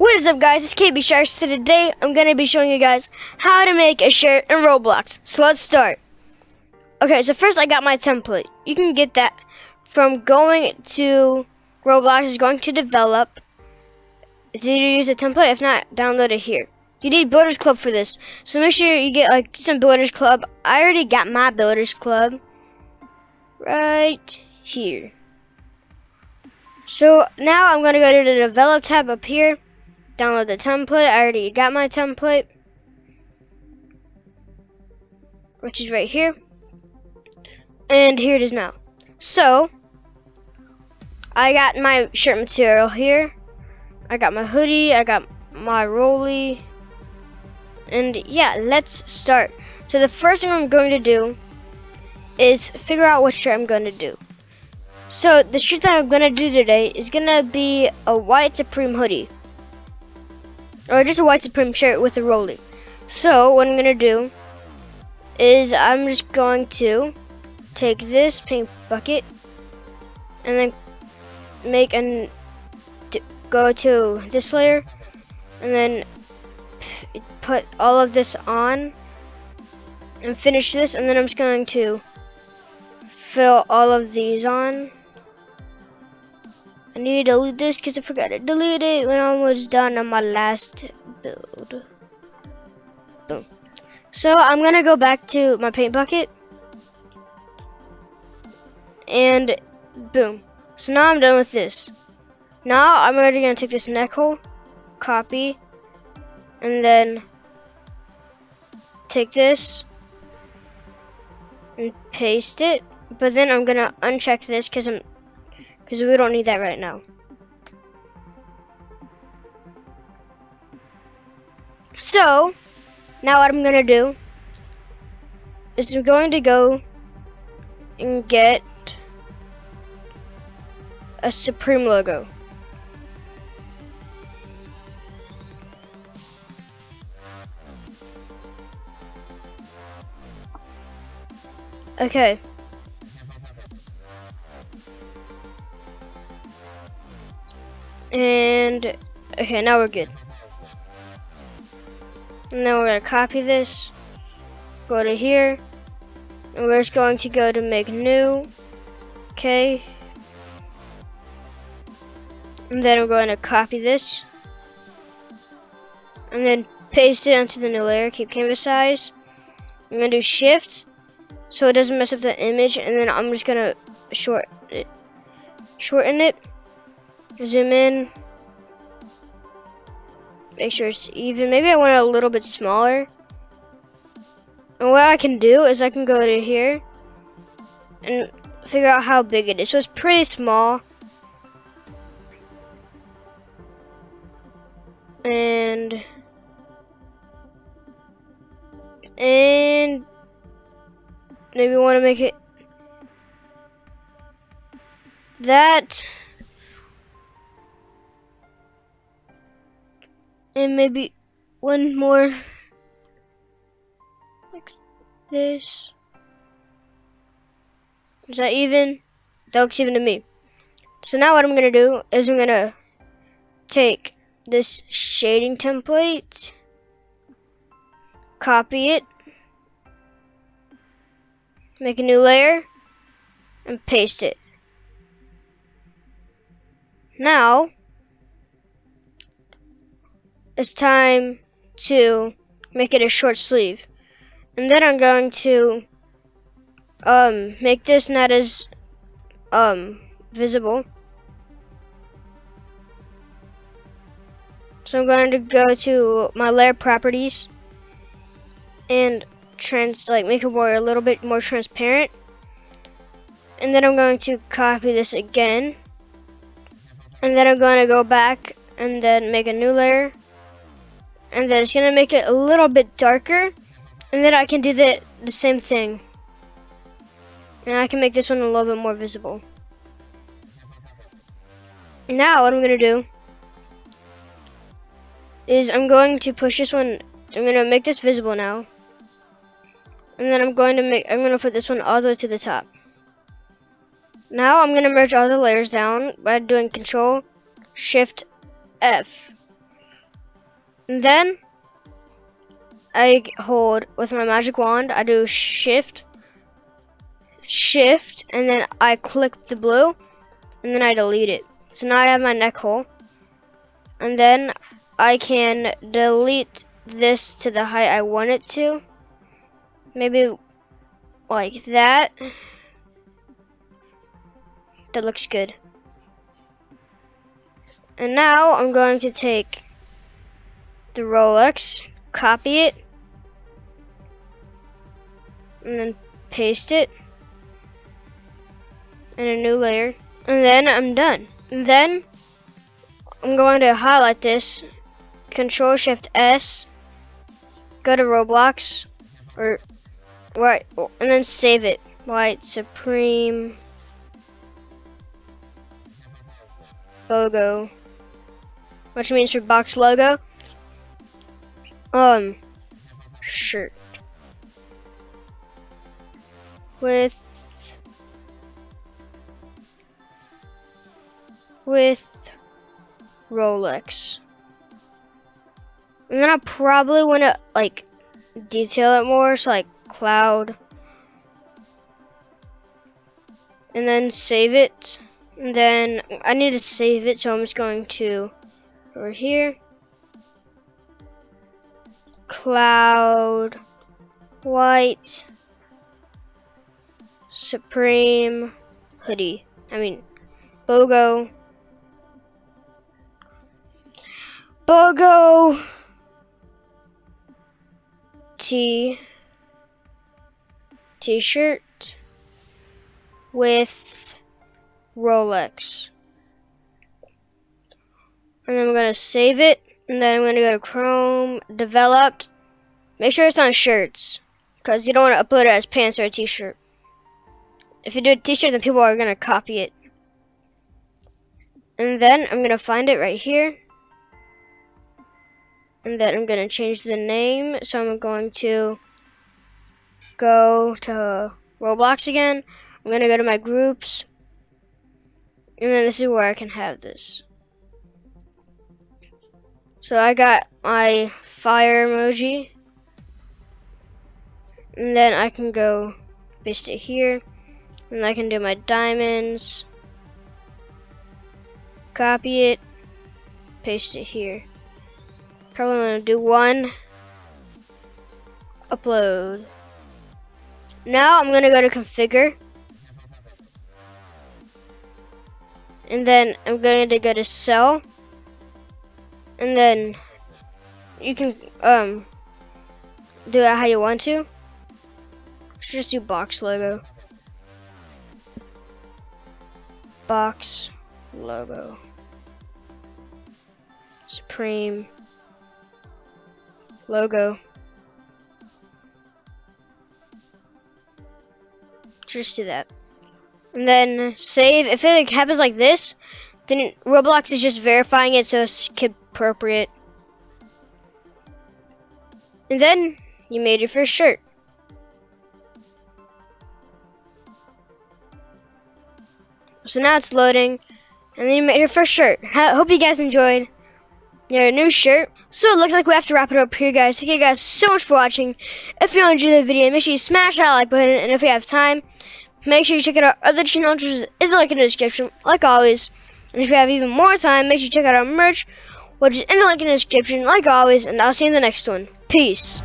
What is up guys, it's KB Sharks. Today I'm going to be showing you guys how to make a shirt in Roblox. So let's start. Okay, so first I got my template. You can get that from going to Roblox, is going to develop. Did you use a template? If not, download it here. You need Builders Club for this. So make sure you get like some Builders Club. I already got my Builders Club right here. So now I'm going to go to the develop tab up here download the template. I already got my template, which is right here. And here it is now. So, I got my shirt material here. I got my hoodie. I got my rollie. And yeah, let's start. So the first thing I'm going to do is figure out what shirt I'm going to do. So the shirt that I'm going to do today is going to be a white Supreme hoodie or just a white supreme shirt with a rolling. So what I'm gonna do is I'm just going to take this paint bucket and then make an go to this layer and then put all of this on and finish this and then I'm just going to fill all of these on I need to delete this because I forgot to delete it when I was done on my last build. Boom. So I'm to go back to my paint bucket. And boom. So now I'm done with this. Now I'm already to take this neck hole, copy, and then take this and paste it. But then I'm to uncheck this because I'm because we don't need that right now. So, now what I'm going to do is I'm going to go and get a Supreme logo. Okay. And, okay, now we're good. And then we're to copy this, go to here, and we're just going to go to make new, okay. And then we're going to copy this, and then paste it onto the new layer, keep canvas size. I'm to do shift, so it doesn't mess up the image, and then I'm just going to short it, shorten it zoom in, make sure it's even. Maybe I want it a little bit smaller. And what I can do is I can go to here and figure out how big it is. So it's pretty small. And and maybe want to make it that and maybe one more like this. Is that even? That looks even to me. So now what I'm gonna do is I'm gonna take this shading template, copy it, make a new layer, and paste it. Now, it's time to make it a short sleeve. And then I'm going to um, make this not as um, visible. So I'm going to go to my layer properties and trans like make it more a little bit more transparent. And then I'm going to copy this again. And then I'm going to go back and then make a new layer and then it's gonna make it a little bit darker and then I can do the, the same thing. And I can make this one a little bit more visible. Now what I'm gonna do is I'm going to push this one I'm gonna make this visible now. And then I'm going to make I'm gonna put this one all the way to the top. Now I'm gonna merge all the layers down by doing control shift F And then I hold with my magic wand, I do shift, shift, and then I click the blue, and then I delete it. So now I have my neck hole. And then I can delete this to the height I want it to. Maybe like that. That looks good. And now I'm going to take the Rolex, copy it, and then paste it in a new layer. And then I'm done. And then I'm going to highlight this, Control Shift S, go to Roblox, or right, and then save it. White Supreme logo, which means for box logo. Um, shirt with with Rolex. And then I probably want to like detail it more, so like cloud. And then save it. And then I need to save it, so I'm just going to over here. Cloud, white, supreme, hoodie. I mean, BOGO. BOGO T t-shirt with Rolex. And then we're going to save it. And then I'm going to go to Chrome, Developed. Make sure it's on shirts. Because you don't want to upload it as pants or a t-shirt. If you do a t-shirt, then people are going to copy it. And then I'm going to find it right here. And then I'm going to change the name. So I'm going to go to Roblox again. I'm going to go to my groups. And then this is where I can have this. So I got my fire emoji. And then I can go paste it here. And I can do my diamonds. Copy it. Paste it here. Probably want to do one. Upload. Now I'm going to go to configure. And then I'm going to go to sell. And then you can um, do it how you want to. Let's just do box logo. Box logo. Supreme logo. Just do that. And then save. If it happens like this, then Roblox is just verifying it so it's appropriate. And then you made your first shirt. So now it's loading. And then you made your first shirt. Hope you guys enjoyed your new shirt. So it looks like we have to wrap it up here, guys. Thank you guys so much for watching. If you enjoyed the video, make sure you smash that like button. And if you have time, make sure you check out our other channels, which is in the link in the description, like always. And if you have even more time, make sure you check out our merch, which is in the link in the description, like always. And I'll see you in the next one. Peace.